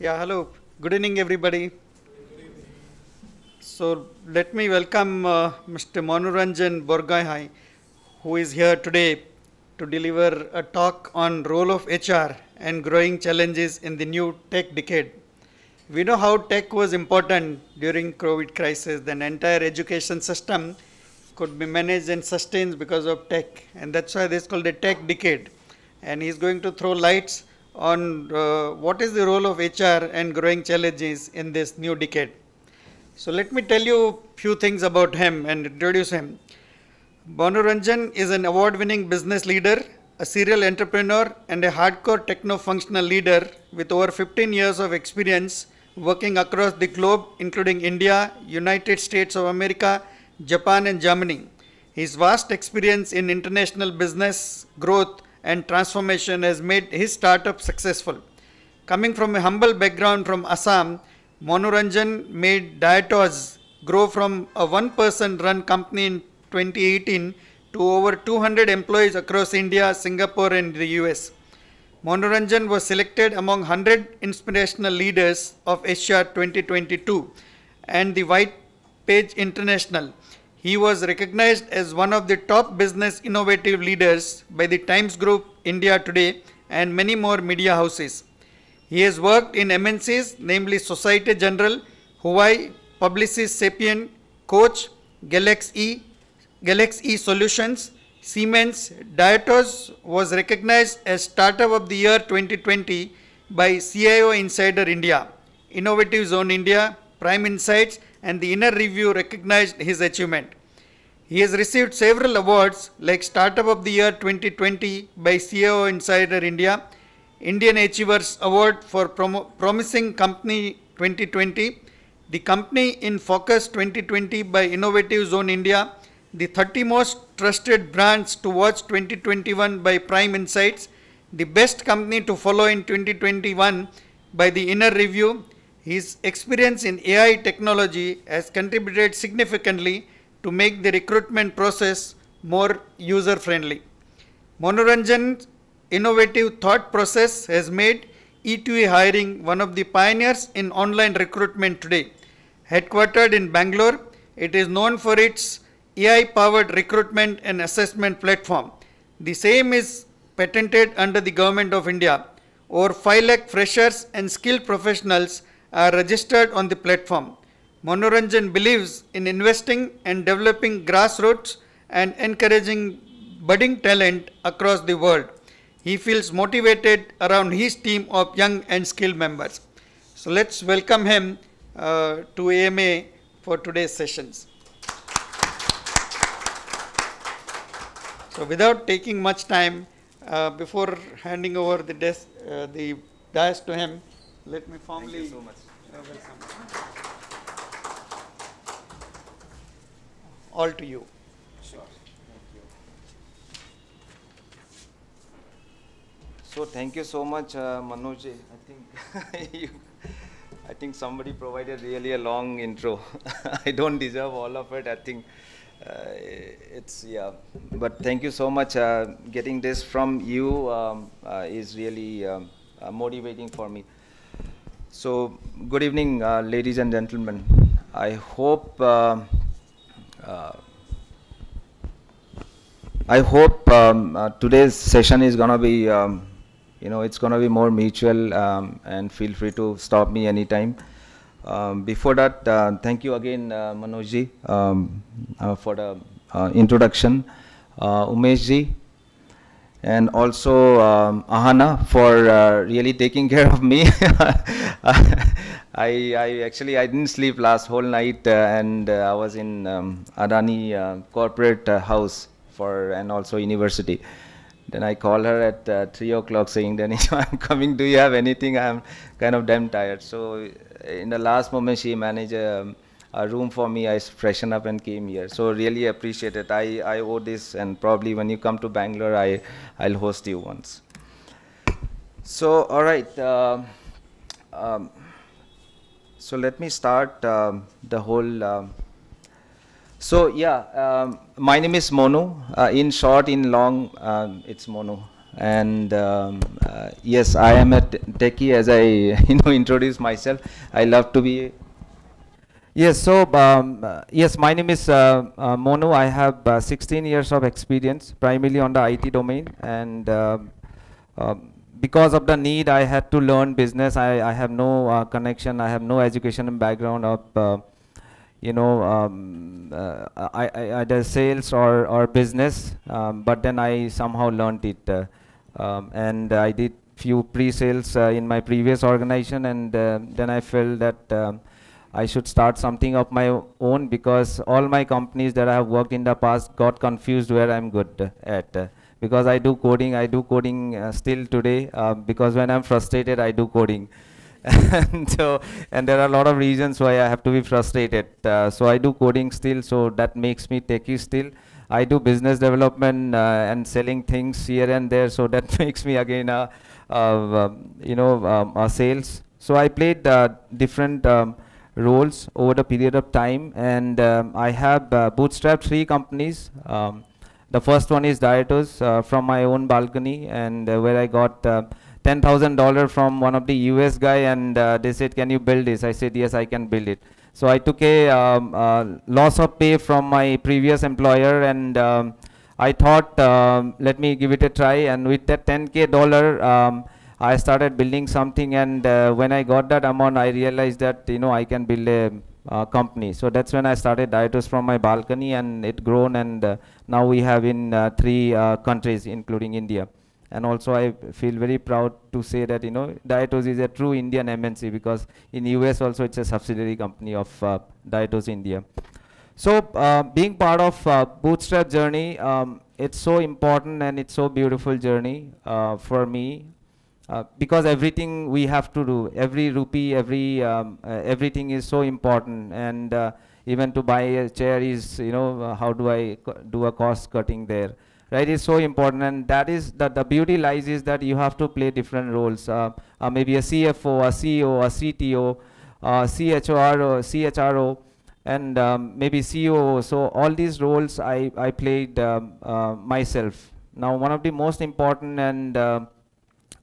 Yeah, hello. Good evening, everybody. So let me welcome uh, Mr. Monuranjan Borgohain, who is here today to deliver a talk on role of HR and growing challenges in the new tech decade. We know how tech was important during COVID crisis. The entire education system could be managed and sustained because of tech, and that's why this is called the tech decade. And he's going to throw lights on uh, what is the role of HR and growing challenges in this new decade. So let me tell you a few things about him and introduce him. Monuranjan is an award-winning business leader, a serial entrepreneur, and a hardcore techno-functional leader with over 15 years of experience working across the globe, including India, United States of America, Japan, and Germany. His vast experience in international business growth and transformation has made his startup successful. Coming from a humble background from Assam, Monuranjan made Diatoz grow from a one person run company in 2018 to over 200 employees across India, Singapore, and the US. Monuranjan was selected among 100 inspirational leaders of Asia 2022 and the White Page International. He was recognized as one of the top business innovative leaders by the Times Group India Today and many more media houses. He has worked in MNCs, namely Societe Generale, Huawei, Publicis Sapient, Coach, Galaxy, Galaxy Solutions, Siemens, Diatoz was recognized as Startup of the Year 2020 by CIO Insider India, Innovative Zone India, Prime Insights, and the Inner Review recognized his achievement. He has received several awards like Startup of the Year 2020 by CIO Insider India, Indian Achievers Award for Prom- Promising Company 2020, the Company in Focus 2020 by Innovative Zone India, the 30 most trusted brands to watch 2021 by Prime Insights, the best company to follow in 2021 by the Inner Review. His experience in AI technology has contributed significantly to make the recruitment process more user friendly. Monuranjan's innovative thought process has made E2E hiring one of the pioneers in online recruitment today. Headquartered in Bangalore, it is known for its AI powered recruitment and assessment platform. The same is patented under the Government of India. Over 5 lakh freshers and skilled professionals are registered on the platform. Monuranjan believes in investing and developing grassroots and encouraging budding talent across the world. He feels motivated around his team of young and skilled members. So let's welcome him uh, to AMA for today's sessions. So without taking much time, uh, before handing over the desk, uh, the dais to him, let me formally so much. Welcome. All to you. Sure. Thank you. So thank you so much, uh, Manoj. I think you, I think somebody provided really a long intro. I don't deserve all of it. I think uh, it's yeah. But thank you so much. Uh, getting this from you um, uh, is really um, uh, motivating for me. So good evening, uh, ladies and gentlemen. I hope. um uh, I hope um, uh, today's session is gonna be, um, you know, it's gonna be more mutual, um, and feel free to stop me anytime. Um, before that, uh, thank you again, uh, Manojji, um, uh, for the uh, introduction, uh, Umeshji, and also um, Ahana for uh, really taking care of me. I, I actually I didn't sleep last whole night, uh, and uh, I was in um, Adani uh, corporate uh, house for and also university. Then I call her at uh, three o'clock saying, "Then I'm coming. Do you have anything? I'm kind of damn tired." So in the last moment, she managed um, a room for me. I freshen up and came here. So really appreciate it. I, I owe this, and probably when you come to Bangalore, I I'll host you once. So all right. um um, so let me start um, the whole. Um, so yeah, um, my name is Monu. Uh, in short, in long, um, it's Monu. and um, uh, yes, I am a techie as I you know introduce myself. I love to be. Yes, so um, uh, yes, my name is uh, uh, Monu. I have uh, 16 years of experience, primarily on the IT domain, and um, um, because of the need, I had to learn business. I, I have no uh, connection. I have no education and background of uh, you know, um, uh, I, I, either sales or, or business, um, but then I somehow learned it. Uh, um, and I did few pre-sales uh, in my previous organization and uh, then I felt that um, I should start something of my own because all my companies that I have worked in the past got confused where I'm good at. Uh, because I do coding, I do coding uh, still today because when I'm frustrated, I do coding. and so and there are a lot of reasons why I have to be frustrated. Uh, so I do coding still, so that makes me techie still. I do business development uh, and selling things here and there, so that makes me again a, you know um, a sales. So I played uh, different um, roles over the period of time, and um, I have uh, bootstrapped three companies. Um, the first one is Diatoz uh, from my own balcony, and uh, where I got $10,000 from one of the US guy and uh, they said, can you build this? I said, yes, I can build it. So I took a um, uh, loss of pay from my previous employer and um, I thought, um, let me give it a try. And with that 10K dollar, um, I started building something. And uh, when I got that amount, I realized that, you know, I can build a uh, company. So that's when I started Diatoz from my balcony and it grown. And uh, now we have in uh, three countries, including India and also I feel very proud to say that you know Diatoz is a true Indian MNC because in US also it's a subsidiary company of uh, Diatoz India. So uh, being part of uh, Bootstrap journey, um, it's so important and it's so beautiful journey uh, for me uh, because everything we have to do, every rupee, every um, uh, everything is so important. And even to buy a chair is you know how do I do a cost cutting there right? Is so important. And that is that the beauty lies is that you have to play different roles. Uh, uh, maybe a CFO a CEO a CTO uh, CHRO CHRO and um, maybe CEO so all these roles I, I played um, uh, myself. Now one of the most important and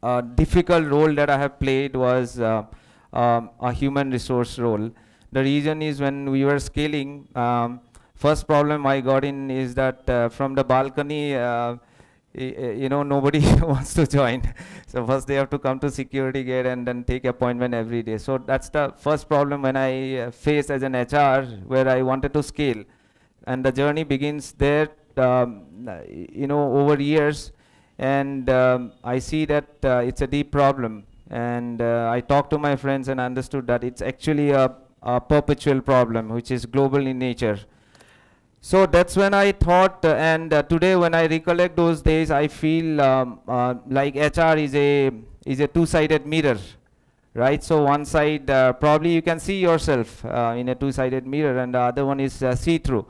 uh, uh, difficult role that I have played was um, a human resource role the reason is when we were scaling um, first problem I got in is that uh, from the balcony, uh, you know, nobody wants to join. So first they have to come to security gate and then take appointment every day. So that's the first problem when I uh, faced as an HR where I wanted to scale. And the journey begins there, um, you know, over years. And um, I see that uh, it's a deep problem. And uh, I talked to my friends and understood that it's actually a, a perpetual problem, which is global in nature. So that's when I thought, uh, and uh, today when I recollect those days, I feel um, uh, like HR is a is a two-sided mirror, right? So one side uh, probably you can see yourself in a two-sided mirror, and the other one is see-through.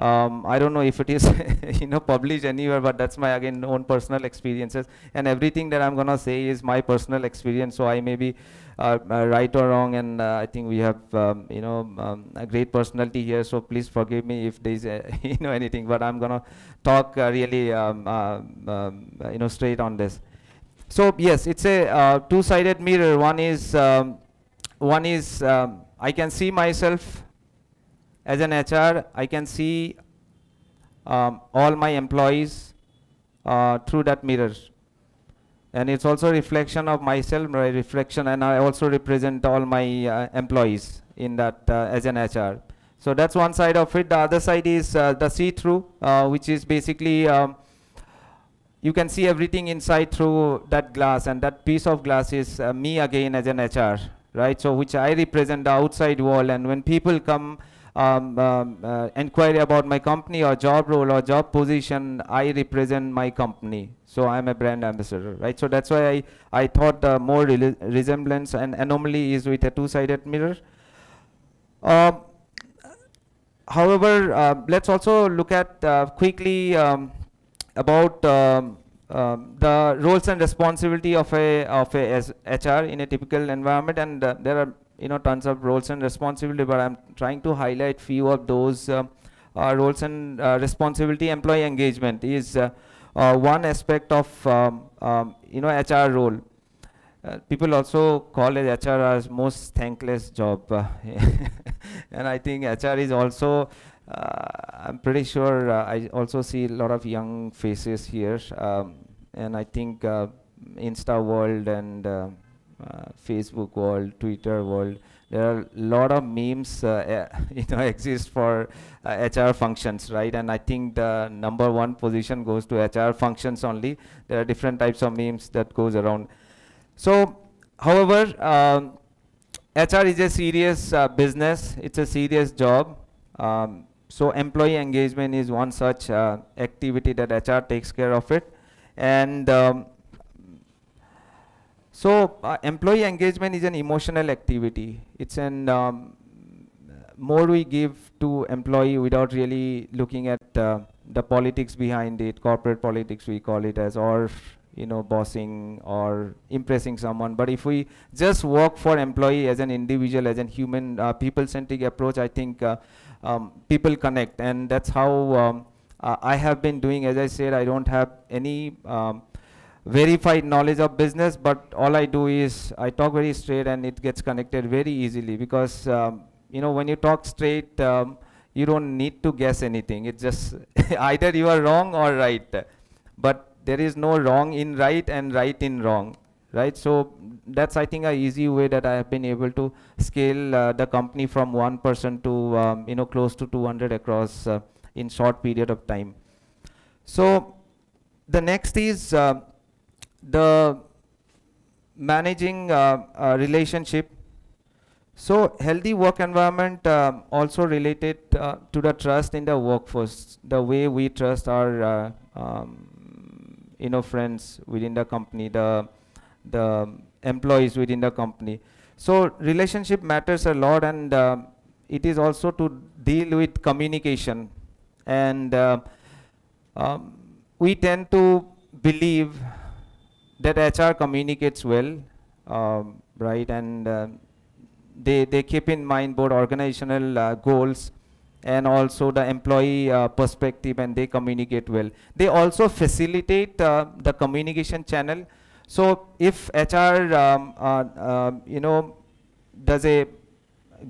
Um, I don't know if it is you know published anywhere, but that's my again own personal experiences, and everything that I'm gonna say is my personal experience. So I may be uh, right or wrong, and uh, I think we have um, you know um, a great personality here. So please forgive me if there's you know anything, but I'm gonna talk uh, really um, um, you know straight on this. So yes, it's a two-sided mirror. One is um, one is I can see myself as an HR. I can see all my employees uh, through that mirror. And it's also a reflection of myself my reflection and I also represent all my uh, employees in that uh, as an HR so that's one side of it. The other side is uh, the see-through uh, which is basically um, you can see everything inside through that glass and that piece of glass is uh, me again as an HR right? So which I represent the outside wall and when people come um, um, uh, inquiry about my company or job role or job position, I represent my company. So I'm a brand ambassador, right? So that's why I, I thought the more resemblance and anomaly is with a two-sided mirror. Uh, however, uh, let's also look at uh, quickly um, about um, um, the roles and responsibility of a of a HR in a typical environment, and uh, there are you know tons of roles and responsibility but i'm trying to highlight few of those uh, uh, roles and uh, responsibility employee engagement is uh, uh, one aspect of um, um, you know HR role. Uh, people also call it HR as most thankless job, and I think HR is also. I'm pretty sure I also see a lot of young faces here, um, and I think Insta world and Facebook world, Twitter world, there are a lot of memes uh, you know exist for uh, HR functions, right? And I think the number one position goes to HR functions only. There are different types of memes that goes around. So, however, um, HR is a serious uh, business. It's a serious job. Um, so employee engagement is one such uh, activity that HR takes care of it. And um, so uh, employee engagement is an emotional activity. It's an um, more we give to employee without really looking at uh, the politics behind it, corporate politics we call it as, or you know bossing or impressing someone. But if we just work for employee as an individual, as a human, uh, people-centric approach, I think uh, um, people connect, and that's how um, uh, I have been doing. As I said, I don't have any um, verified knowledge of business, but all I do is I talk very straight and it gets connected very easily because, um, you know, when you talk straight, um, you don't need to guess anything. It's just either you are wrong or right. But there is no wrong in right and right in wrong, right? So that's, I think, a easy way that I have been able to scale uh, the company from one person to, um, you know, close to 200 across uh, in short period of time. So the next is uh, the managing uh, uh, relationship. So healthy work environment um, also related uh, to the trust in the workforce, the way we trust our uh, um, you know friends within the company, the the employees within the company. So relationship matters a lot, and uh, it is also to deal with communication, and um, we tend to believe that HR communicates well, um, right, and uh, they, they keep in mind both organizational uh, goals and also the employee uh, perspective and they communicate well. They also facilitate uh, the communication channel. So if HR, um, uh, um, you know, does a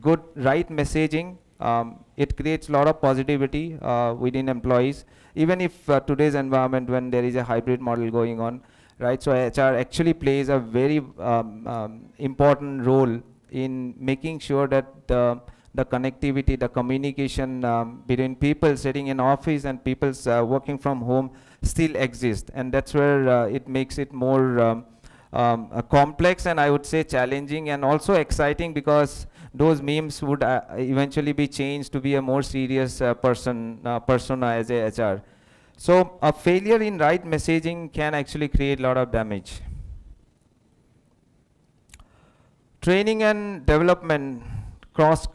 good right messaging, um, it creates a lot of positivity uh, within employees. Even if today's environment when there is a hybrid model going on, right? So HR actually plays a very um, um, important role in making sure that the, the connectivity, the communication um, between people sitting in office and people uh, working from home still exists. And that's where uh, it makes it more uh, complex and I would say challenging and also exciting because those memes would uh, eventually be changed to be a more serious uh, person uh, persona as a HR. So a failure in right messaging can actually create a lot of damage. Training and development, cross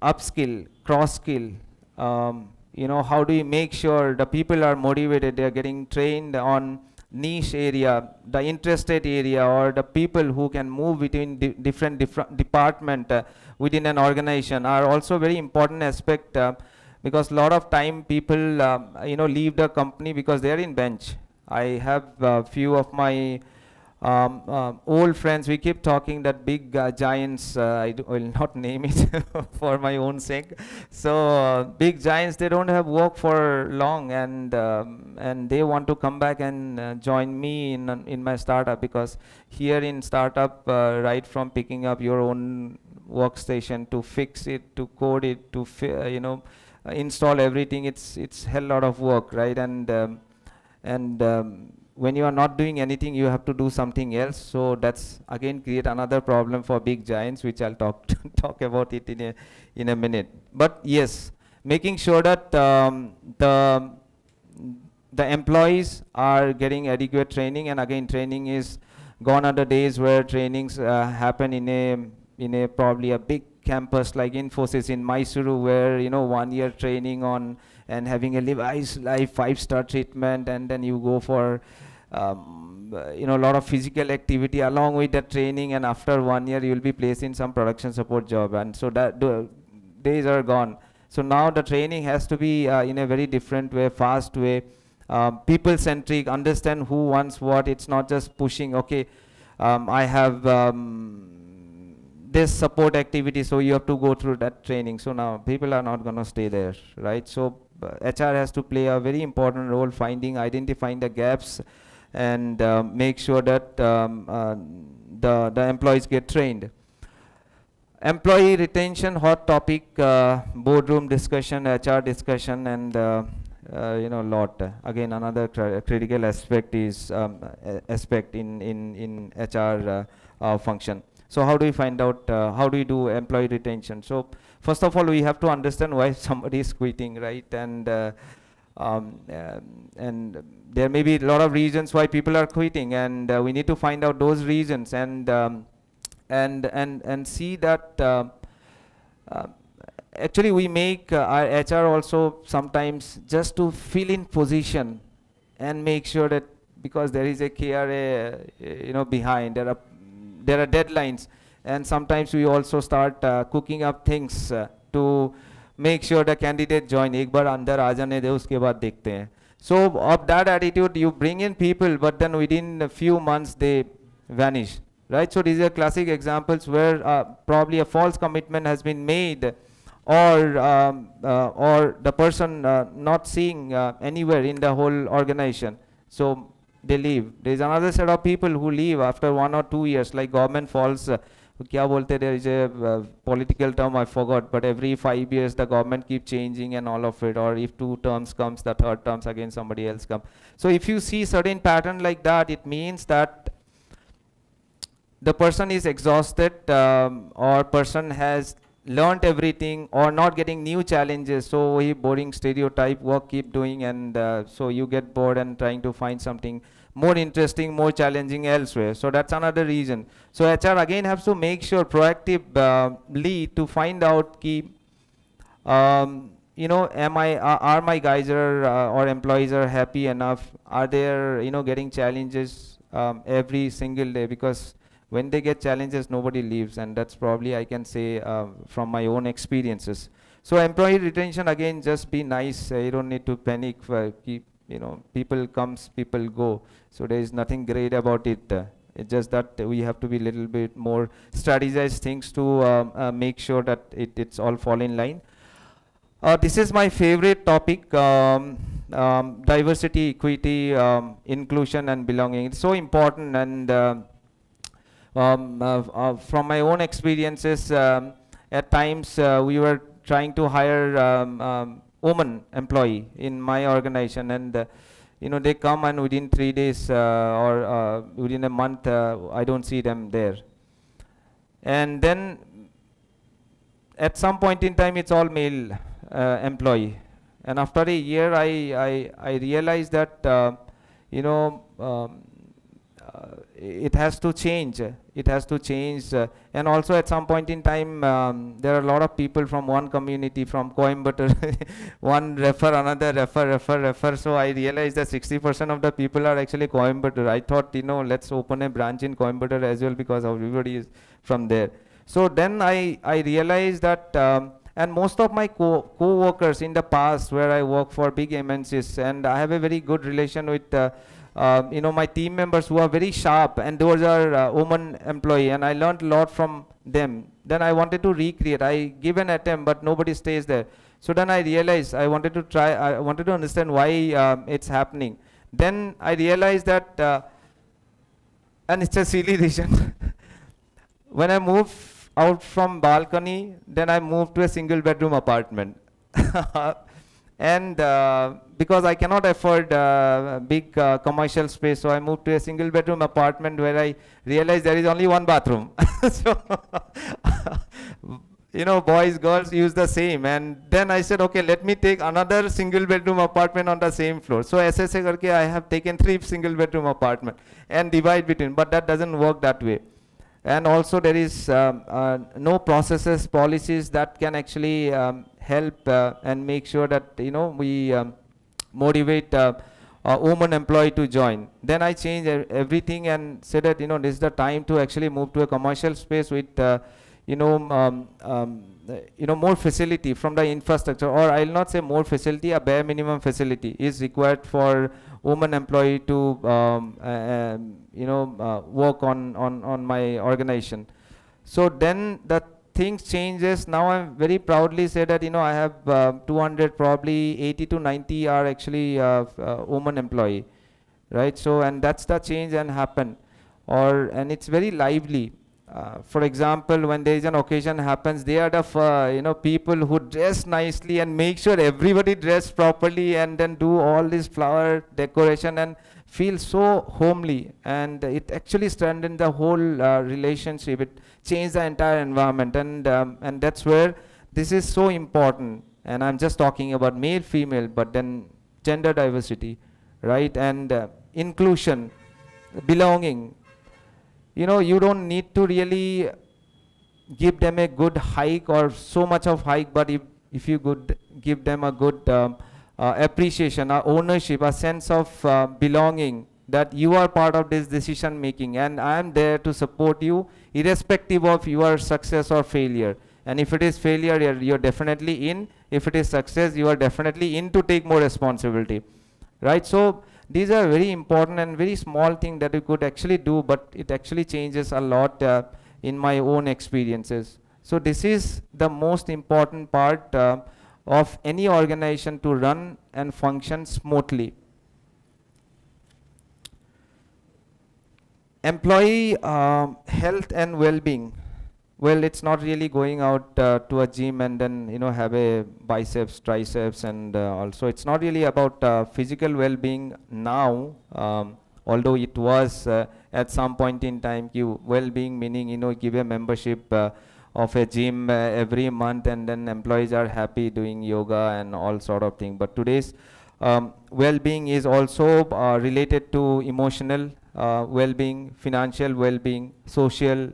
upskill, cross skill. Um, you know, how do you make sure the people are motivated, they are getting trained on niche area, the interested area, or the people who can move between di different department uh, within an organization are also very important aspect uh, because a lot of time people um, you know leave the company because they're in bench. I have a few of my um, uh, old friends we keep talking that big uh, giants uh, i will not name it for my own sake. So uh, big giants they don't have work for long and um, and they want to come back and uh, join me in in my startup because here in startup uh, right from picking up your own workstation to fix it to code it to you know uh, install everything, it's it's hell lot of work, right? And um, and um, when you are not doing anything, you have to do something else. So that's again create another problem for big giants, which I'll talk talk about it in a in a minute. But yes, making sure that um, the the employees are getting adequate training, and again, training is gone are the days where trainings uh, happen in a in a probably a big campus like Infosys in Mysuru where, you know, one year training on and having a Levi's life five-star treatment and then you go for, um, you know, a lot of physical activity along with that training and after one year you will be placed in some production support job and so that the days are gone. So now the training has to be uh, in a very different way, fast way um, people centric, understand who wants what. It's not just pushing, okay, um, I have um, this support activity, so you have to go through that training. So now people are not going to stay there, right? So uh, HR has to play a very important role finding, identifying the gaps and uh, make sure that um, uh, the, the employees get trained. Employee retention, hot topic, uh, boardroom discussion, HR discussion, and uh, uh, you know, lot. Again, another cr critical aspect is um, aspect in in in HR uh, function. So how do we find out? Uh, how do we do employee retention? So first of all, we have to understand why somebody is quitting, right? And uh, um, uh, and there may be a lot of reasons why people are quitting, and uh, we need to find out those reasons and um, and and and see that. Uh, uh, actually, we make our HR also sometimes just to fill in position and make sure that because there is a KRA, you know, behind there are there are deadlines and sometimes we also start uh, cooking up things uh, to make sure the candidate join एक बार अंदर आ जाने दे उसके बाद देखते हैं so of that attitude you bring in people but then within a few months they vanish right so these are classic examples where uh, probably a false commitment has been made or um, uh, or the person uh, not seeing uh, anywhere in the whole organization so they leave there is another set of people who leave after one or two years like government falls uh, क्या बोलते there is a uh, political term I forgot but every five years the government keep changing and all of it or if two terms comes the third terms again somebody else come so if you see certain pattern like that it means that the person is exhausted um, or person has learned everything or not getting new challenges so he boring stereotype work keep doing and uh, so you get bored and trying to find something more interesting, more challenging elsewhere. So that's another reason. So HR again has to make sure proactively uh, to find out key, um, you know, am I, uh, are my guys are, uh, or employees are happy enough? Are they, you know, getting challenges um, every single day? Because when they get challenges, nobody leaves. And that's probably, I can say, uh, from my own experiences. So employee retention, again, just be nice. you don't need to panic. keep you know people comes people go. So there is nothing great about it. Uh, it's just that we have to be a little bit more strategize things to um, uh, make sure that it, it's all fall in line. Uh, this is my favorite topic um, um, diversity equity um, inclusion and belonging. It's so important and uh, um, uh, from my own experiences um, at times we were trying to hire woman employee in my organization and uh, you know they come and within three days uh, or uh, within a month uh, I don't see them there. And then at some point in time it's all male uh, employee. And after a year I, I, I realized that uh, you know um, it has to change it has to change uh, and also at some point in time um, there are a lot of people from one community from Coimbatore one refer another refer refer refer. So I realized that 60% of the people are actually Coimbatore. I thought you know let's open a branch in Coimbatore as well because everybody is from there. So then I I realized that um, and most of my co co-workers in the past where I work for big MNCs and I have a very good relation with uh, uh, you know, my team members who are very sharp and those are uh, woman employee and I learned a lot from them. Then I wanted to recreate. I give an attempt, but nobody stays there. So then I realized I wanted to try, I wanted to understand why um, it's happening. Then I realized that, uh, and it's a silly reason. when I moved out from balcony, then I moved to a single bedroom apartment. and uh, because I cannot afford uh, big uh, commercial space, so I moved to a single bedroom apartment where I realized there is only one bathroom. so, you know, boys, girls use the same. And then I said, okay, let me take another single bedroom apartment on the same floor. So SSA karke I have taken three single bedroom apartment and divide between, but that doesn't work that way. And also there is um, uh, no processes, policies that can actually um, help uh, and make sure that you know we um, motivate uh, a woman employee to join. Then I changed everything and said that you know this is the time to actually move to a commercial space with uh, you know, um, um, uh, you know, more facility from the infrastructure, or I'll not say more facility, a bare minimum facility is required for woman employee to, um, uh, um, you know, uh, work on, on, on my organization. So then the things changes. Now I'm very proudly say that, you know, I have uh, 200, probably 80 to 90 are actually uh, uh, woman employee, right? So, and that's the change and happen. Or, and it's very lively. Uh, for example, when there is an occasion happens, they are the uh, you know people who dress nicely and make sure everybody dress properly and then do all this flower decoration and feel so homely and it actually strengthened the whole uh, relationship. It changed the entire environment and um, and that's where this is so important. And I'm just talking about male, female, but then gender diversity, right? And uh, inclusion, belonging, you know you don't need to really give them a good hike or so much of hike but if, if you could give them a good um, uh, appreciation a ownership a sense of uh, belonging that you are part of this decision making and i am there to support you irrespective of your success or failure. And if it is failure you're, you're definitely in. If it is success you are definitely in to take more responsibility. Right? So these are very important and very small thing that you could actually do but it actually changes a lot uh, in my own experiences. So this is the most important part uh, of any organization to run and function smoothly employee um, health and well-being. Well it's not really going out uh, to a gym and then you know have a biceps triceps and uh, also it's not really about uh, physical well-being now um, although it was uh, at some point in time you well-being meaning you know give a membership uh, of a gym uh, every month and then employees are happy doing yoga and all sort of thing. But today's um, well-being is also related to emotional well-being financial well-being social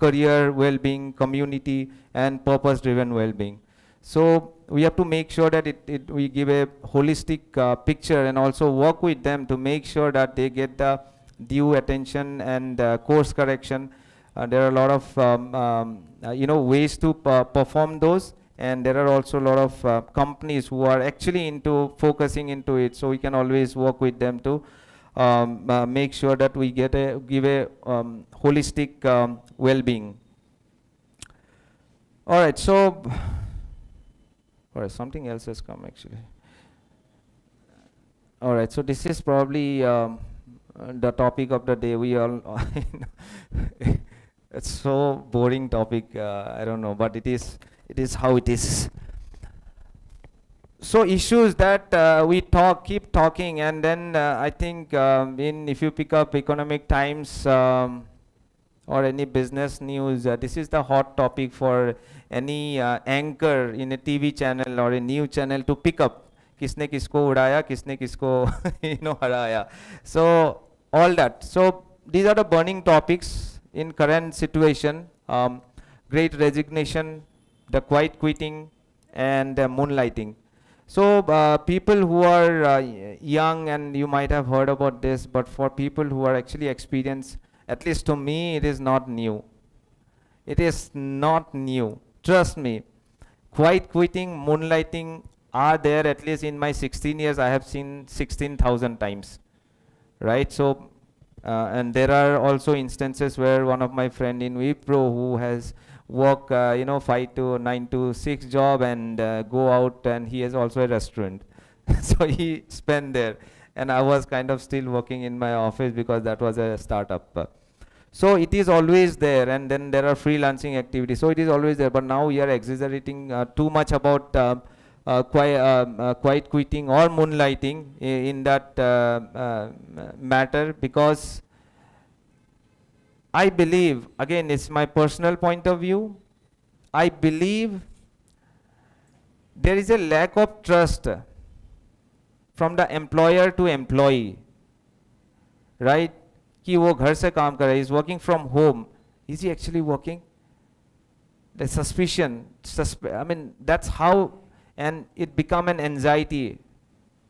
career well-being, community, and purpose-driven well-being. So we have to make sure that it, it we give a holistic uh, picture and also work with them to make sure that they get the due attention and uh, course correction. Uh, there are a lot of um, um, uh, you know ways to perform those and there are also a lot of uh, companies who are actually into focusing into it so we can always work with them to um, uh, make sure that we get a give a um, holistic um, well-being. All right, so all right, something else has come actually. All right, so this is probably um, the topic of the day. We all it's so boring topic. Uh, I don't know, but it is it is how it is so issues that uh, we talk keep talking and then uh, i think um, in if you pick up economic times um, or any business news uh, this is the hot topic for any uh, anchor in a tv channel or a news channel to pick up किसने किसको उड़ाया किसने किसको you know हराया so all that so these are the burning topics in current situation um, great resignation the quiet quitting and uh, moonlighting so uh, people who are uh, young and you might have heard about this, but for people who are actually experienced, at least to me, it is not new. It is not new. Trust me. Quiet quitting, moonlighting are there at least in my 16 years. I have seen 16,000 times. Right? So, uh, and there are also instances where one of my friend in Wipro who has work, uh, you know, five to nine to six job and uh, go out and he has also a restaurant. so he spent there and I was kind of still working in my office because that was a startup. So it is always there and then there are freelancing activities. So it is always there but now we are exaggerating uh, too much about uh, uh, quiet, uh, quitting or moonlighting in that matter because I believe, again, it's my personal point of view, I believe there is a lack of trust from the employer to employee, right? कि वो घर से काम कर रहा है, is working from home. Is he actually working? The suspicion, suspe I mean, that's how, and it become an anxiety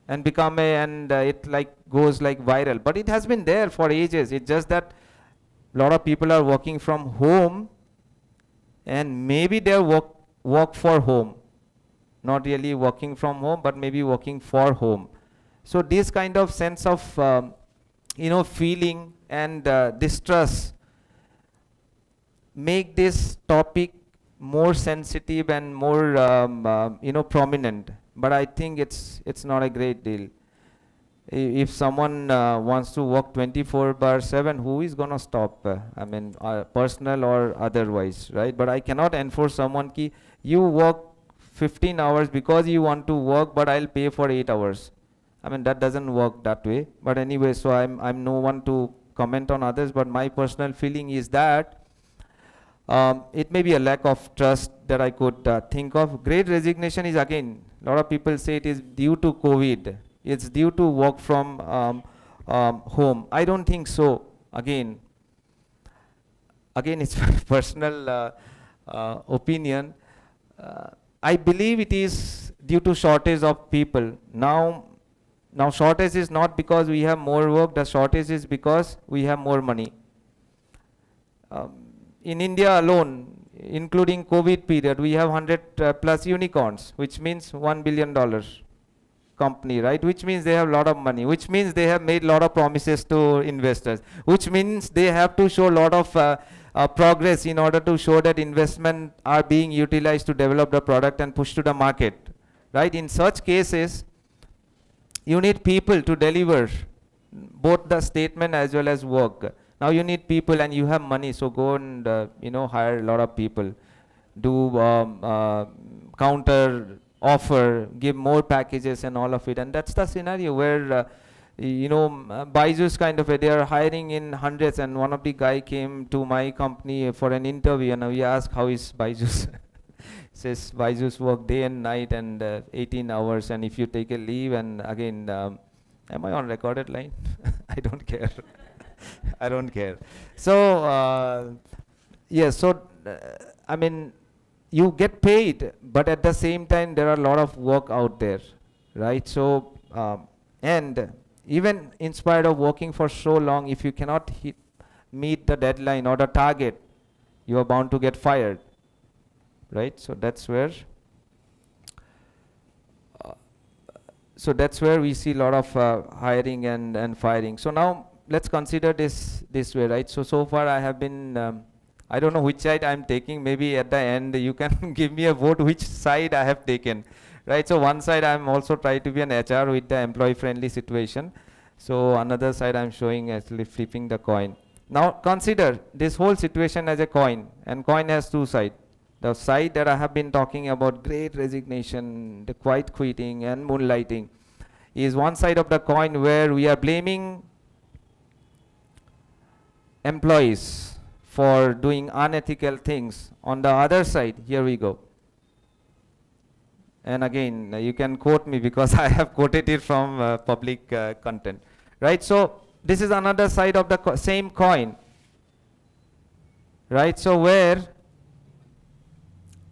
and become a, and uh, it like goes like viral. But it has been there for ages. It's just that a lot of people are working from home and maybe they're work, work for home, not really working from home, but maybe working for home. So this kind of sense of, um, you know, feeling and uh, make this topic more sensitive and more, um, uh, you know, prominent. But I think it's, it's not a great deal. If someone uh, wants to work 24 bar 7, who is going to stop? Uh, I mean, uh, personal or otherwise, right? But I cannot enforce someone ki you work 15 hours because you want to work, but I'll pay for 8 hours. I mean, that doesn't work that way. But anyway, so I'm, I'm no one to comment on others, but my personal feeling is that um, it may be a lack of trust that I could uh, think of. Great resignation is again, a lot of people say it is due to COVID. It's due to work from um, um, home. I don't think so. Again, again, it's personal uh, uh, opinion. Uh, I believe it is due to shortage of people. Now, now shortage is not because we have more work. The shortage is because we have more money. Um, in India alone, including COVID period, we have 100 uh, plus unicorns, which means $1 billion company, right? Which means they have a lot of money, which means they have made a lot of promises to investors, which means they have to show a lot of uh, uh, progress in order to show that investment are being utilized to develop the product and push to the market, right? In such cases, you need people to deliver both the statement as well as work. Now you need people and you have money, so go and uh, you know hire a lot of people, do um, uh, counter offer, give more packages and all of it, and that's the scenario where. Uh, you know, uh, kind of, a- they are hiring in hundreds. And one of the guy came to my company for an interview. And we asked how is Byju's says Byju's work day and night and uh, 18 hours. And if you take a leave and again um, am I on recorded line? I don't care. I don't care. So uh, yes so uh, I mean you get paid but at the same time there are a lot of work out there right? So um, and even in spite of working for so long if you cannot hit, meet the deadline or the target you are bound to get fired right? So that's where uh, so that's where we see a lot of uh, hiring and and firing. So now let's consider this this way right? So so far i have been um, i don't know which side i'm taking. Maybe at the end you can give me a vote which side i have taken. Right? So one side i'm also trying to be an hr with the employee friendly situation. So another side i'm showing actually flipping the coin. Now consider this whole situation as a coin and coin has two sides. The side that I have been talking about, great resignation, the quiet quitting and moonlighting, is one side of the coin where we are blaming employees for doing unethical things. On the other side, here we go. And again, uh, you can quote me because I have quoted it from uh, public uh, content. Right? So, this is another side of the co- same coin. Right? So, where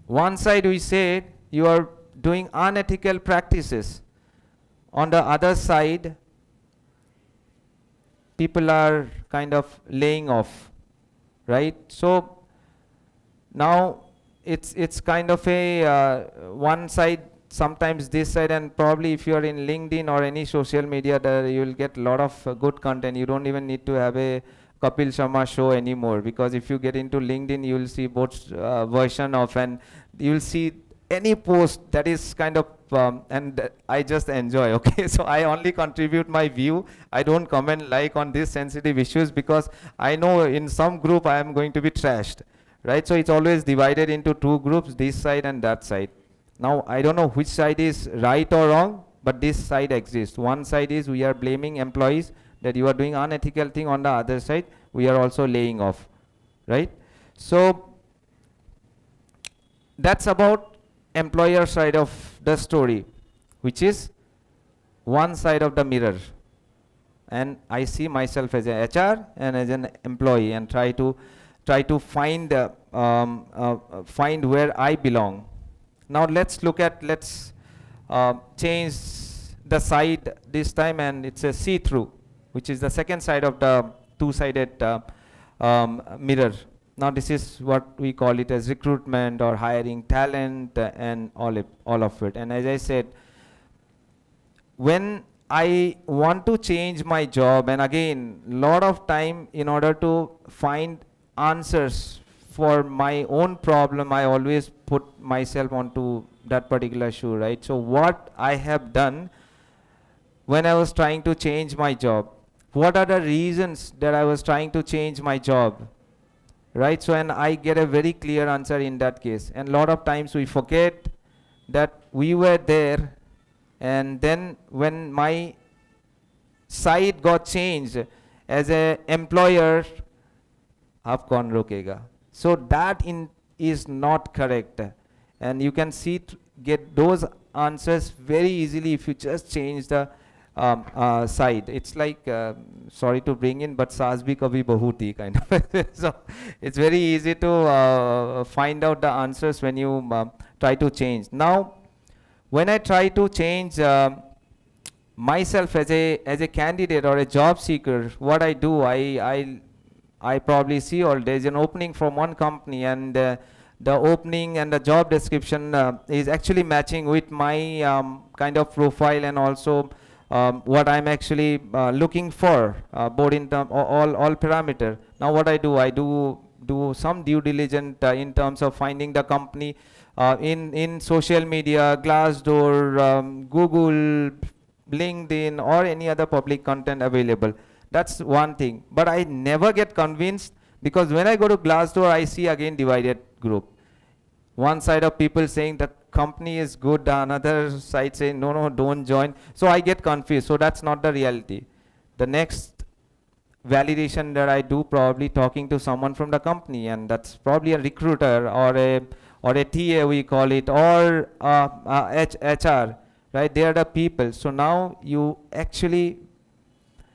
one side we said you are doing unethical practices. On the other side, people are kind of laying off, right? So now it's it's kind of a uh, one side sometimes this side and probably if you are in linkedin or any social media there you will get a lot of uh, good content you don't even need to have a kapil sharma show anymore because if you get into linkedin you will see both uh, version of and you will see any post that is kind of um, and i just enjoy okay? So i only contribute my view. I don't comment like on these sensitive issues because i know in some group i am going to be trashed right? So it's always divided into two groups this side and that side. Now i don't know which side is right or wrong but this side exists. One side is we are blaming employees that you are doing unethical thing on the other side we are also laying off right? So that's about employer side of the story which is one side of the mirror. And i see myself as a hr and as an employee and try to try to find uh, um, uh, find where i belong. Now let's look at let's uh, change the side this time and it's a see through which is the second side of the two sided uh, um, mirror now this is what we call it as recruitment or hiring talent uh, and all, it, all of it. And as I said, when I want to change my job and again a lot of time in order to find answers for my own problem I always put myself onto that particular shoe right so what I have done when I was trying to change my job what are the reasons that I was trying to change my job right so and I get a very clear answer in that case and lot of times we forget that we were there and then when my side got changed as a employer आप कौन रोकेगा so that in is not correct and you can see get those answers very easily if you just change the um, uh, side. It's like uh, sorry to bring in but saas bhi kabhi bahuti kind of. So it's very easy to uh, find out the answers when you um, try to change. Now when I try to change uh, myself as a as a candidate or a job seeker, what I do, I I I probably see or there's an opening from one company and uh, the opening and the job description uh, is actually matching with my um, kind of profile and also um, what I'm actually uh, looking for, uh, both in term all all parameter. Now what I do, I do do some due diligence uh, in terms of finding the company uh, in, in social media, Glassdoor, um, Google, LinkedIn or any other public content available. That's one thing. But I never get convinced because when I go to Glassdoor, I see again divided group. One side of people saying the company is good, another side say no, no, don't join. So I get confused. So that's not the reality. The next validation that I do probably talking to someone from the company and that's probably a recruiter or a or a TA we call it or uh, uh, HR right they are the people so now you actually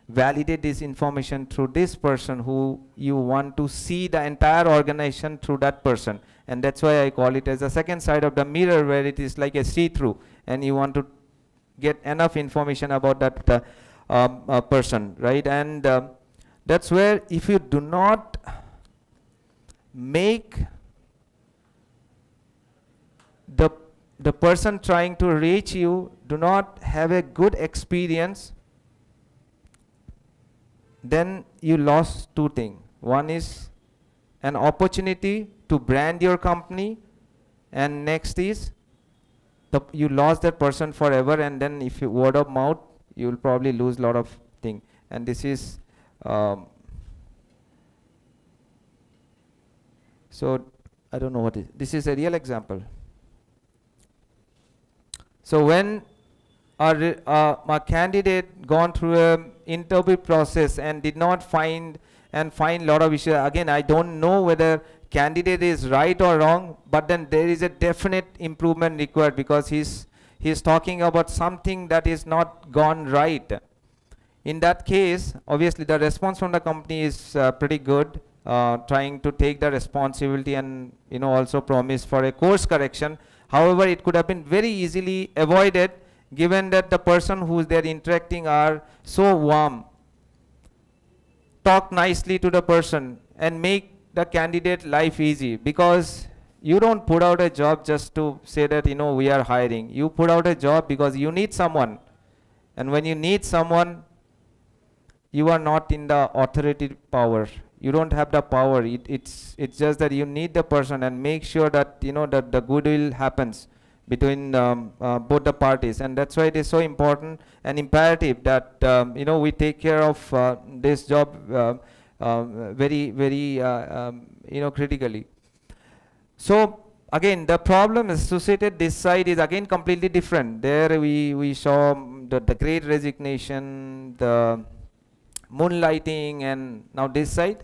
validate this information through this person who you want to see the entire organization through that person and that's why I call it as the second side of the mirror where it is like a see-through and you want to get enough information about that uh, um, uh, person right and uh, that's where if you do not make the, the person trying to reach you do not have a good experience, then you lost two things. One is an opportunity to brand your company and next is the, you lost that person forever and then if you word of mouth you will probably lose a lot of thing. And this is um, so I don't know what is this is a real example. So when a, uh, a candidate gone through a interview process and did not find and find lot of issues, again, I don't know whether candidate is right or wrong, but then there is a definite improvement required because he's, he's talking about something that is not gone right. In that case, obviously the response from the company is uh, pretty good, uh, trying to take the responsibility and you know also promise for a course correction. However, it could have been very easily avoided given that the person who they're interacting are so warm. Talk nicely to the person and make the candidate life easy because you don't put out a job just to say that you know we are hiring. You put out a job because you need someone. And when you need someone, you are not in the authority power you don't have the power it, it's it's just that you need the person and make sure that you know that the goodwill happens between um, uh, both the parties and that's why it is so important and imperative that um, you know we take care of uh, this job uh, uh very very uh, um, you know critically so again the problem associated this side is again completely different there we we saw the, the great resignation the moonlighting and now this side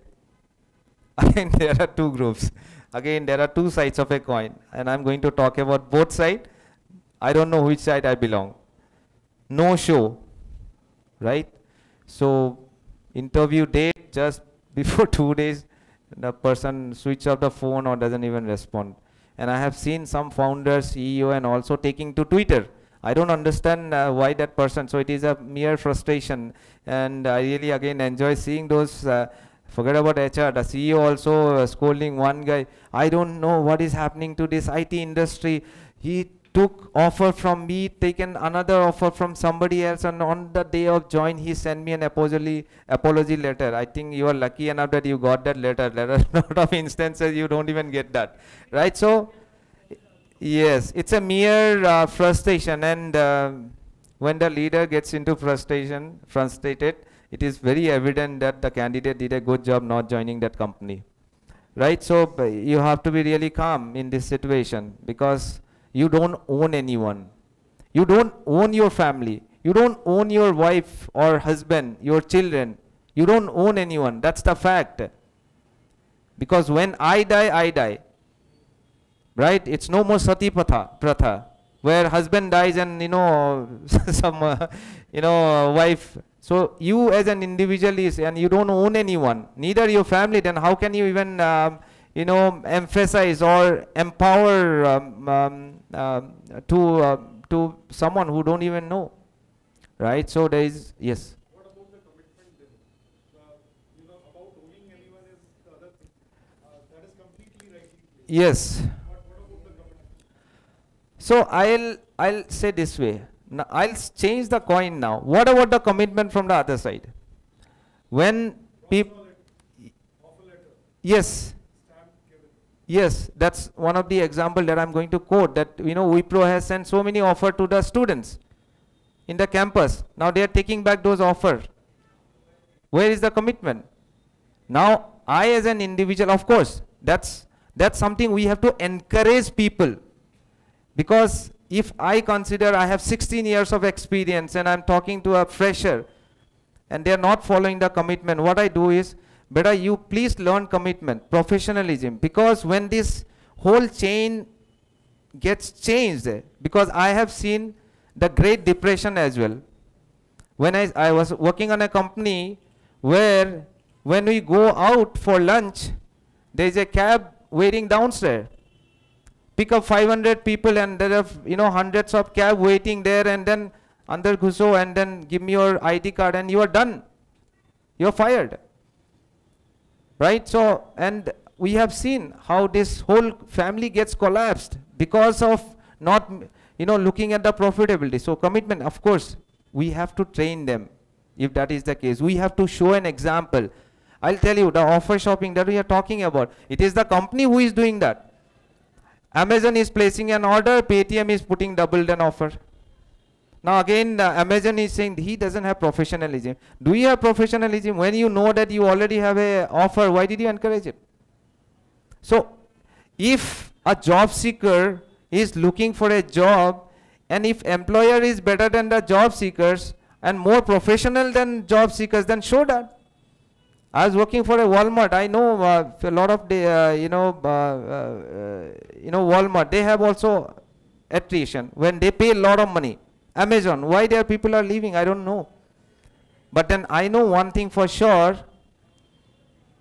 Again, there are two groups. Again, there are two sides of a coin. And I'm going to talk about both sides. I don't know which side I belong. No show, right? So, interview date just before two days, the person switch off the phone or doesn't even respond. And I have seen some founders, CEO, and also taking to Twitter. I don't understand uh, why that person. So it is a mere frustration, and I really again enjoy seeing those uh, Forget about HR. The CEO also uh, scolding one guy. I don't know what is happening to this IT industry. He took offer from me, taken another offer from somebody else, and on the day of join, he sent me an apology apology letter. I think you are lucky enough that you got that letter. There are a lot of instances you don't even get that, right? So, yes, it's a mere uh, frustration, and uh, when the leader gets into frustration, frustrated, it is very evident that the candidate did a good job not joining that company, right? So you have to be really calm in this situation because you don't own anyone. You don't own your family. You don't own your wife or husband, your children. You don't own anyone. That's the fact. Because when I die, I die. Right? It's no more sati patha, pratha, where husband dies and you know some uh, you know wife. So you as an individual is and you don't own anyone, neither your family. Then how can you even um, you know emphasize or empower um, um, um, to uh, to someone who don't even know, right? So there is yes. What about the commitment you know, about owning anyone is the other thing. Uh, that is completely rightly placed. Yes. But what about the commitment? So I'll I'll say this way. Now I'll change the coin now. What about the commitment from the other side? When people yes. Yes that's one of the example that I'm going to quote that you know Wipro has sent so many offer to the students in the campus. Now they are taking back those offer. Where is the commitment? Now I as an individual of course that's that's something we have to encourage people because if I consider I have 16 years of experience and I'm talking to a fresher and they are not following the commitment, what I do is, better you please learn commitment, professionalism, because when this whole chain gets changed, because I have seen the Great Depression as well. When I, I was working on a company where when we go out for lunch, there is a cab waiting downstairs. Pick up 500 people and there are you know hundreds of cab waiting there and then under ghuso and then give me your id card and you are done. You're fired right? So and we have seen how this whole family gets collapsed because of not you know looking at the profitability. So commitment of course we have to train them if that is the case. We have to show an example. I'll tell you the offer shopping that we are talking about it is the company who is doing that. Amazon is placing an order, Paytm is putting doubled an offer. Now again, uh, Amazon is saying he doesn't have professionalism. Do you have professionalism when you know that you already have a offer? Why did you encourage it? So, if a job seeker is looking for a job, and if employer is better than the job seekers and more professional than job seekers, then show that. I was working for a Walmart. I know uh, a lot of the uh, you know uh, uh, you know Walmart. They have also attrition when they pay a lot of money. Amazon. Why their people are leaving? I don't know. But then I know one thing for sure,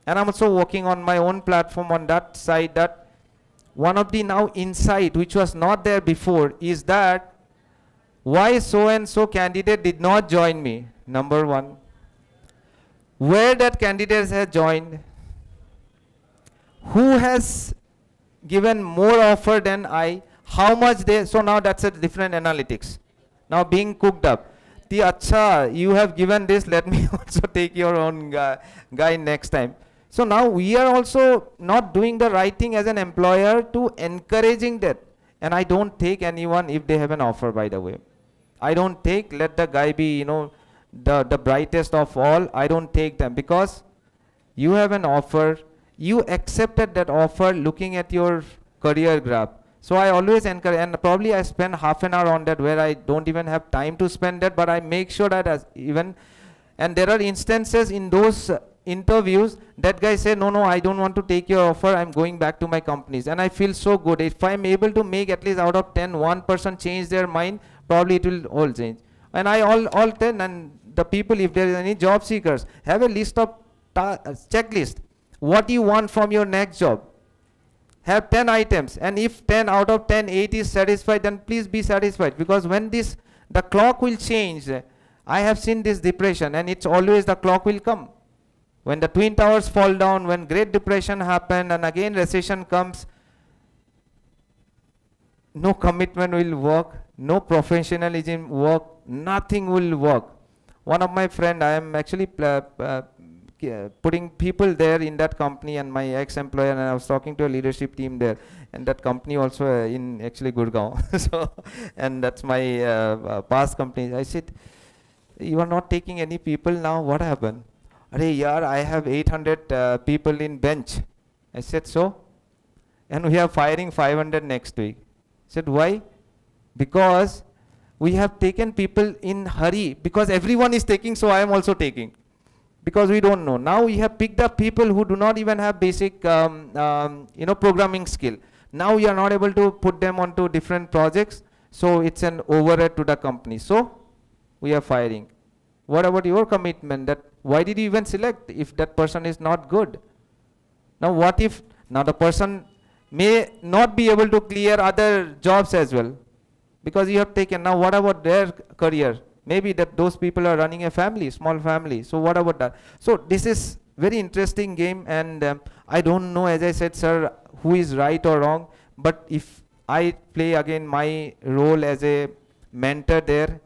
and I'm also working on my own platform on that side. That one of the now insight which was not there before is that why so and so candidate did not join me. Number one where that candidate has joined, who has given more offer than I, how much they, so now that's a different analytics. Now being cooked up. The acha, you have given this, let me also take your own guy, guy next time. So now we are also not doing the right thing as an employer to encouraging that. And I don't take anyone if they have an offer, by the way. I don't take, let the guy be, you know, the, the brightest of all. I don't take them because you have an offer, you accepted that offer looking at your career graph. So I always encourage, and probably I spend half an hour on that where I don't even have time to spend that, but I make sure that as even, and there are instances in those uh, interviews that guy say, no, no, I don't want to take your offer, I'm going back to my companies. And I feel so good. If I'm able to make at least out of 10, 1% change their mind, probably it will all change. And I all, all 10 and the people, if there is any job seekers, have a list of uh, checklist. What do you want from your next job. Have 10 items and if 10 out of 10, 8 is satisfied, then please be satisfied because when this, the clock will change. I have seen this depression and it's always the clock will come. When the twin towers fall down, when Great Depression happened, and again recession comes, no commitment will work, no professionalism work, nothing will work. One of my friend, I am actually pl- uh, putting people there in that company and my ex-employer and I was talking to a leadership team there and that company also uh, in actually Gurgaon. so, and that's my uh, uh, past company. I said, you are not taking any people now, what happened? Arey yaar, I have 800 uh, people in bench. I said, so? And we are firing 500 next week. I said, why? Because we have taken people in hurry because everyone is taking, so I am also taking. Because we don't know. Now we have picked up people who do not even have basic, um, um, you know, programming skill. Now we are not able to put them onto different projects, so it's an overhead to the company. So we are firing. What about your commitment? That why did you even select if that person is not good? Now what if now the person may not be able to clear other jobs as well because you have taken now what about their career maybe that those people are running a family small family. So what about that? So this is very interesting game and um, i don't know as i said sir who is right or wrong. But if i play again my role as a mentor there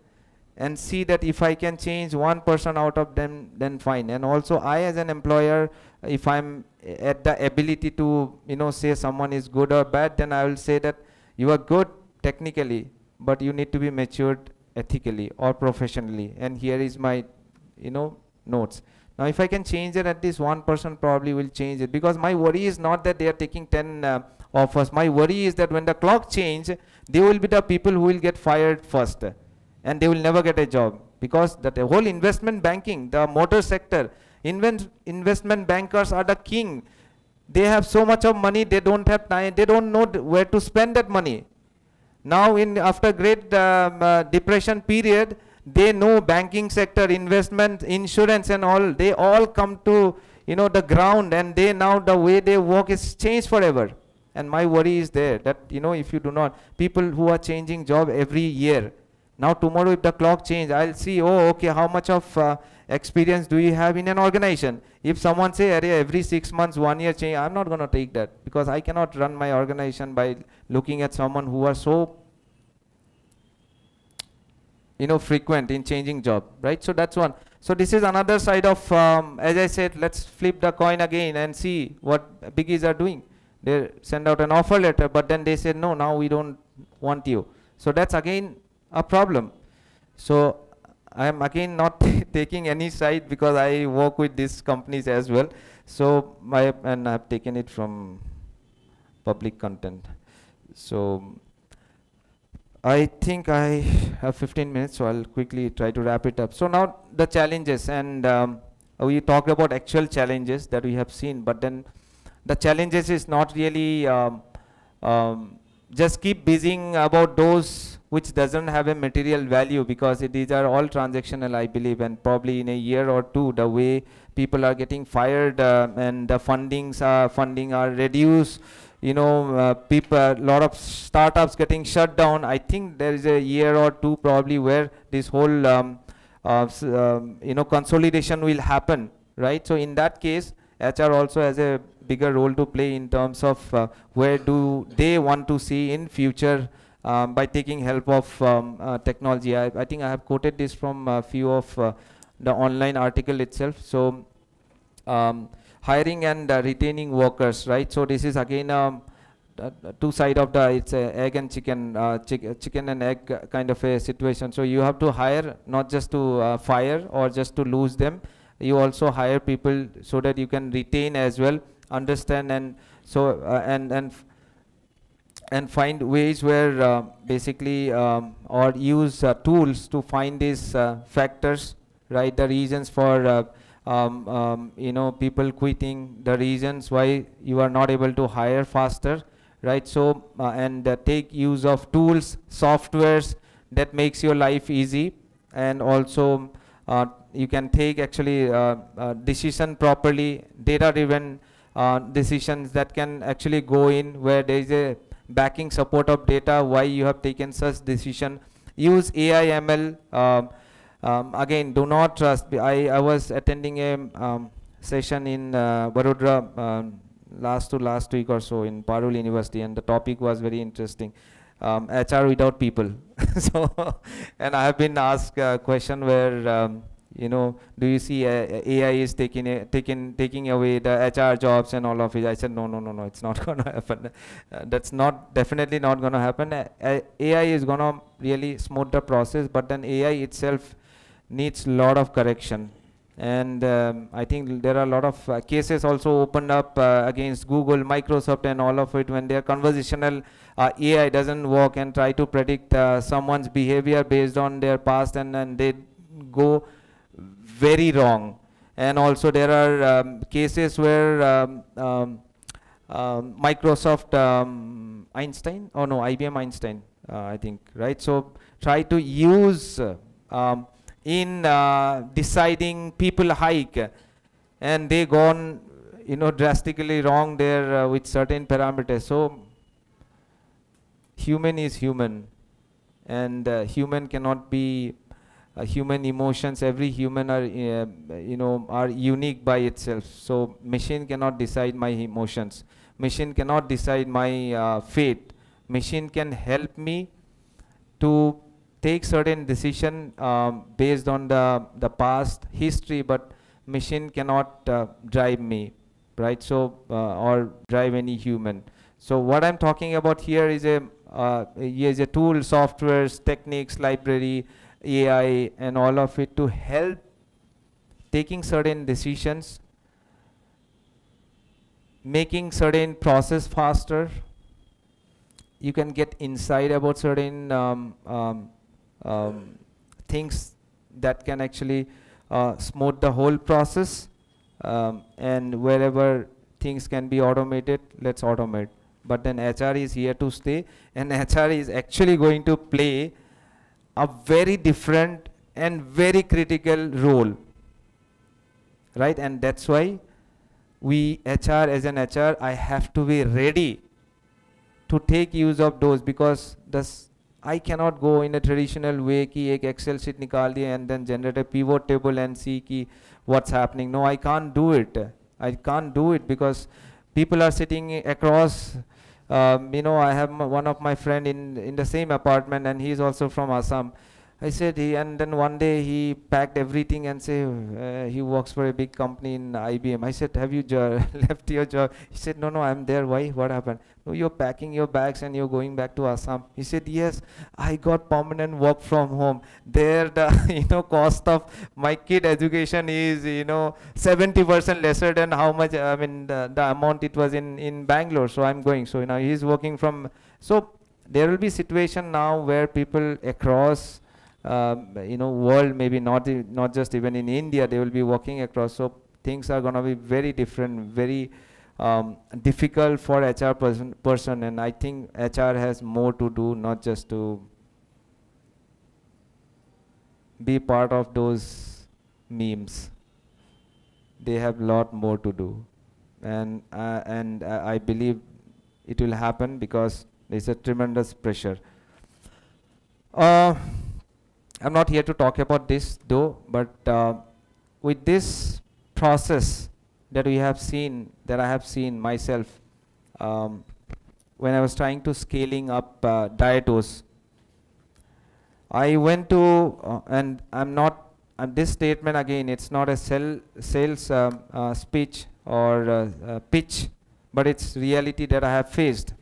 and see that if I can change one person out of them, then fine. And also I as an employer, if I'm at the ability to, you know, say someone is good or bad, then I will say that you are good technically, but you need to be matured ethically or professionally. And here is my, you know, notes. Now if I can change it, at least one person probably will change it because my worry is not that they are taking 10 uh, offers. My worry is that when the clock change, they will be the people who will get fired first and they will never get a job because that the whole investment banking, the motor sector, invent, investment bankers are the king. They have so much of money, they don't have time, they don't know where to spend that money. Now in after great um, uh, depression period, they know banking sector, investment, insurance and all, they all come to you know the ground and they now the way they work is changed forever. And my worry is there that you know if you do not, people who are changing job every year, now tomorrow if the clock change, I'll see, oh, okay, how much of uh, experience do you have in an organization? If someone say, "Arey, every six months, one year change, I'm not going to take that because I cannot run my organization by looking at someone who are so, you know, frequent in changing job, right? So that's one. So this is another side of, um, as I said, let's flip the coin again and see what biggies are doing. They send out an offer letter, but then they say, no, now we don't want you. So that's again a problem. So I am again not taking any side because I work with these companies as well. So my and I've taken it from public content. So I think I have 15 minutes, so I'll quickly try to wrap it up. So now the challenges, and um, we talked about actual challenges that we have seen, but then the challenges is not really um, um, just keep busying about those which doesn't have a material value because it, these are all transactional I believe and probably in a year or two the way people are getting fired uh, and the fundings are funding are reduced you know uh, people a lot of startups getting shut down. I think there is a year or two probably where this whole um, uh, um, you know consolidation will happen right? So in that case HR also has a bigger role to play in terms of uh, where do they want to see in future um, by taking help of um, uh, technology. I, I think I have quoted this from a few of uh, the online article itself. So um, hiring and uh, retaining workers, right? So this is again um, uh, uh, two side of the it's a egg and chicken, uh, chick, chicken and egg uh, kind of a situation. So you have to hire not just to uh, fire or just to lose them. You also hire people so that you can retain as well, understand and so uh, and and and find ways where uh, basically um, or use uh, tools to find these uh, factors right? The reasons for uh, um, um, you know people quitting the reasons why you are not able to hire faster right? So uh, and uh, take use of tools softwares that makes your life easy and also you can take actually decision properly data driven decisions that can actually go in where there is a backing support of data why you have taken such decision use ai ml um, um, again do not trust I, I was attending a um, session in uh, Barodara um, last to last week or so in Parul University, and the topic was very interesting. Um, HR without people. so, and I have been asked a question where you know, do you see uh, AI is taking taking taking away the HR jobs and all of it? I said no, no, no, no, it's not going to happen. Uh, that's not definitely not going to happen. Uh, uh, AI is going to really smooth the process, but then AI itself needs a lot of correction. And um, I think there are a lot of uh, cases also opened up uh, against Google, Microsoft, and all of it when their conversational AI doesn't work and try to predict someone's behavior based on their past, and then they go very wrong. And also there are um, cases where um, um, um, Microsoft um, Einstein, oh no, IBM Einstein, uh, I think, right? So try to use in uh, deciding people hike and they gone you know drastically wrong there uh, with certain parameters so human is human and uh, human cannot be uh, human emotions every human are uh, you know are unique by itself. So machine cannot decide my emotions. Machine cannot decide my uh, fate. Machine can help me to take certain decision um, based on the the past history but machine cannot uh, drive me right? So uh, or drive any human. So what i'm talking about here is a is a tool softwares techniques library ai and all of it to help taking certain decisions making certain process faster. You can get insight about certain um, um, um, things that can actually uh, smooth the whole process um, and wherever things can be automated let's automate. But then HR is here to stay and HR is actually going to play a very different and very critical role. Right? And that's why we HR as an HR I have to be ready to take use of those because this I cannot go in a traditional way ki ek excel sheet nikal diya and then generate a pivot table and see ki what's happening. No I can't do it. I can't do it because people are sitting across um, you know I have one of my friend in in the same apartment and he's also from Assam I said he and then one day he packed everything and say uh, he works for a big company in IBM. I said, have you left your job? He said, no, no, I'm there. Why? What happened? No, you're packing your bags and you're going back to Assam. He said, yes, I got permanent work from home. There, the you know cost of my kid education is you know 70% lesser than how much I mean the, the amount it was in in Bangalore. So I'm going. So you now he's working from. So there will be situation now where people across um, you know world maybe not not just even in India they will be working across. So things are going to be very different very um, difficult for HR person person. And I think HR has more to do not just to be part of those memes. They have a lot more to do. And uh, and uh, I believe it will happen because there's a tremendous pressure. Uh, I'm not here to talk about this though, but uh, with this process that we have seen, that I have seen myself, um, when I was trying to scaling up uh, Diatoz, I went to, uh, and I'm not, and this statement again, it's not a sell, sales um, uh, speech or uh, uh, pitch, but it's reality that I have faced.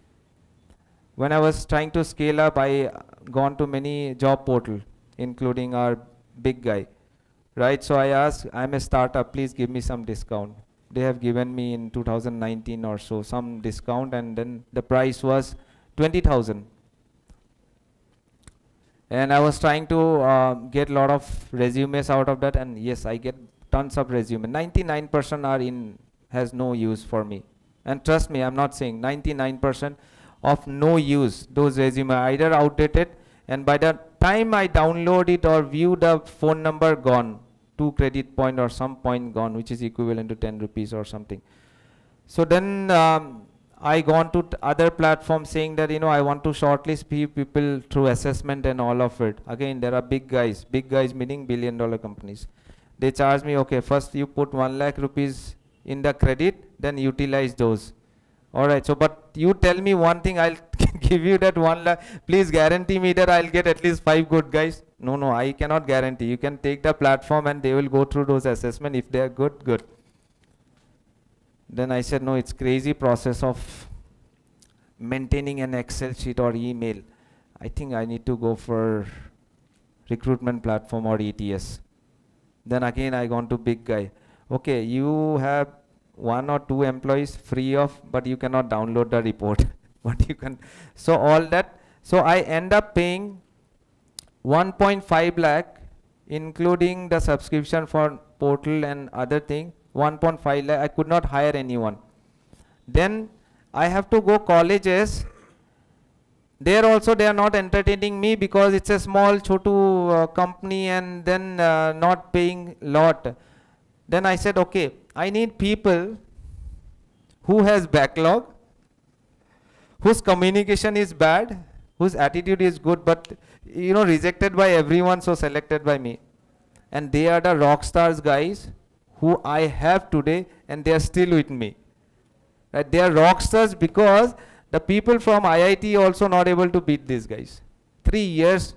When I was trying to scale up, I gone to many job portal including our big guy. Right? So i asked i'm a startup please give me some discount. They have given me in 2019 or so some discount and then the price was 20000 and i was trying to uh, get a lot of resumes out of that and yes i get tons of resume. 99% are in has no use for me. And trust me i'm not saying 99% of no use those resume are either outdated and by the time I download it or view the phone number gone, two credit point or some point gone, which is equivalent to 10 rupees or something. So then um, I gone to other platforms saying that you know I want to shortlist pe- people through assessment and all of it. Again, there are big guys, big guys meaning billion dollar companies. they charge me, okay, first you put 1 lakh rupees in the credit, then utilize those. All right, so but you tell me one thing, I'll give you that 1 lakh, please guarantee me that I'll get at least 5 good guys. No, no, I cannot guarantee. You can take the platform and they will go through those assessment. If they are good, good. Then I said, no, it's crazy process of maintaining an Excel sheet or email. I think I need to go for recruitment platform or ATS. Then again I gone to big guy. Okay, you have one or two employees free of, but you cannot download the report. but you can. So all that. So I end up paying 1.5 lakh, including the subscription for portal and other thing. 1.5 lakh. I could not hire anyone. Then I have to go colleges there also they are not entertaining me because it's a small chotu uh, company and then uh, not paying lot then i said okay i need people who has backlog whose communication is bad whose attitude is good but you know rejected by everyone so selected by me. And they are the rock stars guys who i have today and they are still with me. Right? They are rock stars because the people from IIT also not able to beat these guys. Three years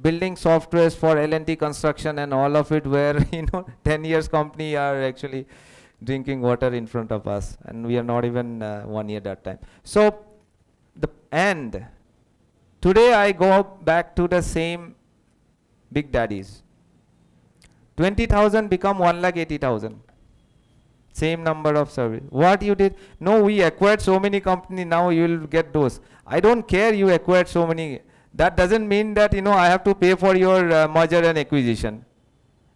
building softwares for L&T construction and all of it where, you know, 10 years company are actually drinking water in front of us and we are not even uh, one year that time. So, the end. Today I go back to the same big daddies. 20,000 become 1 lakh 80,000 same number of service what you did no we acquired so many company now you will get those i don't care you acquired so many that doesn't mean that you know i have to pay for your uh, merger and acquisition.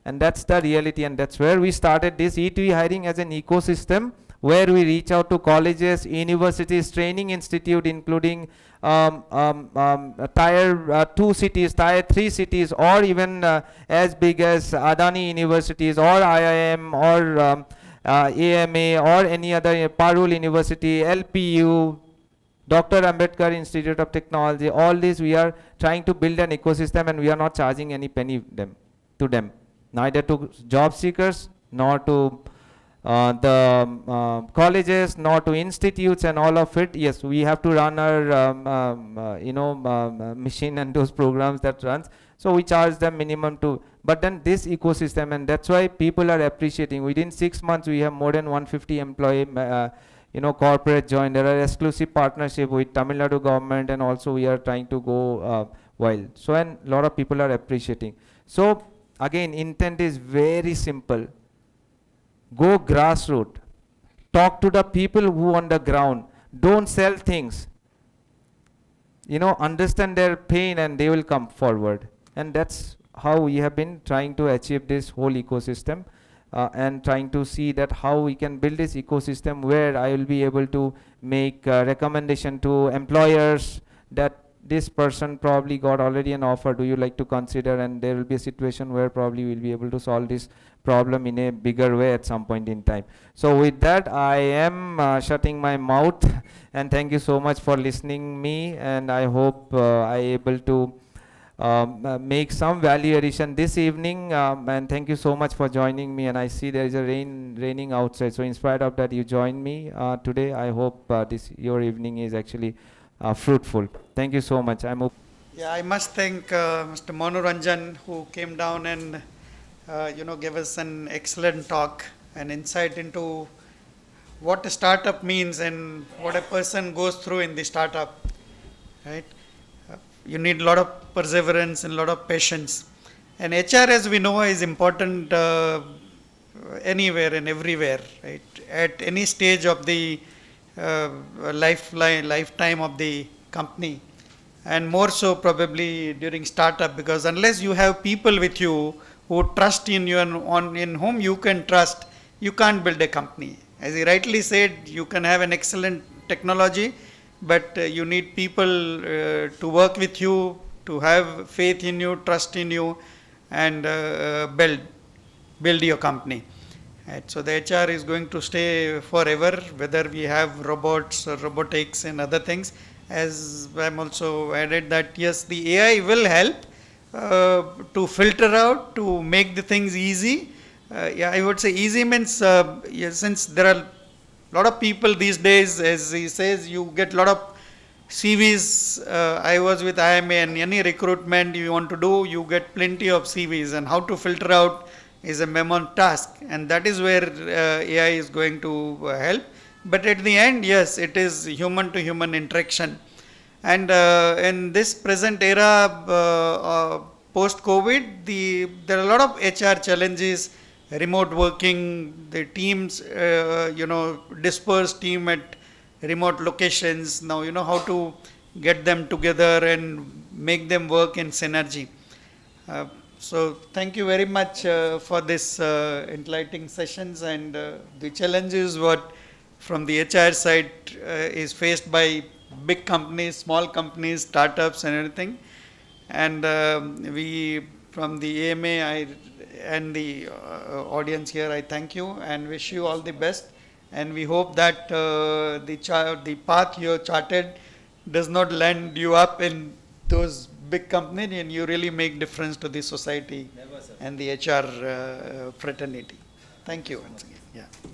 And that's the reality and that's where we started this e2e hiring as an ecosystem where we reach out to colleges universities training institute including um, um, um, uh, tier uh, 2 cities tier 3 cities or even uh, as big as adani universities or iim or um, uh, AMA or any other Parul University, LPU, Dr. Ambedkar Institute of Technology, all these we are trying to build an ecosystem and we are not charging any penny them to them, neither to job seekers nor to uh, the uh, colleges, nor to institutes and all of it. Yes, we have to run our um, um, uh, you know um, uh, machine and those programs that runs. So we charge them minimum to but then this ecosystem and that's why people are appreciating within six months we have more than 150 employee uh, you know corporate join there are exclusive partnership with tamil nadu government and also we are trying to go uh, wild. So and a lot of people are appreciating. So again intent is very simple. Go grassroots. Talk to the people who on the ground. Don't sell things. You know understand their pain and they will come forward. And that's how we have been trying to achieve this whole ecosystem uh, and trying to see that how we can build this ecosystem where I will be able to make uh, recommendation to employers that this person probably got already an offer. Do you like to consider? And there will be a situation where probably we'll be able to solve this problem in a bigger way at some point in time. So with that i am uh, shutting my mouth. And thank you so much for listening me. And i hope uh, i able to um, uh, make some value addition this evening um, and thank you so much for joining me. And I see there is a rain raining outside. So in spite of that you join me uh, today. I hope uh, this your evening is actually uh, fruitful. Thank you so much. I'm yeah I must thank uh, Mr. Monuranjan who came down and you know gave us an excellent talk and insight into what a startup means and what a person goes through in the startup right you need a lot of perseverance and a lot of patience. And HR, as we know, is important uh, anywhere and everywhere, right? At any stage of the uh, lifeline, lifetime of the company, and more so probably during startup, because unless you have people with you who trust in you and on in whom you can trust, you can't build a company. As he rightly said, you can have an excellent technology, but uh, you need people uh, to work with you, to have faith in you, trust in you, and uh, build build your company. Right. So the HR is going to stay forever, whether we have robots or robotics and other things. As I'm also added that yes, the AI will help uh, to filter out, to make the things easy, Uh, yeah, I would say easy means uh, yeah, since there are lot of people these days, as he says, you get lot of CVs. Uh, I was with IMA and any recruitment you want to do, you get plenty of CVs, and how to filter out is a mammoth task, and that is where uh, AI is going to uh, help. But at the end, yes, it is human to human interaction. And uh, in this present era, uh, uh, post COVID, the there are a lot of HR challenges, remote working, the teams, uh, you know, dispersed team at remote locations. Now you know how to get them together and make them work in synergy. Uh, so thank you very much uh, for this uh, enlightening sessions and uh, the challenges what from the HR side uh, is faced by big companies, small companies, startups and everything. And um, we from the AMA I, and the uh, audience here, I thank you and wish you all the best. And we hope that uh, the the path you have charted does not land you up in those big companies and you really make difference to the society and the HR uh, fraternity. Thank you once again. Yeah.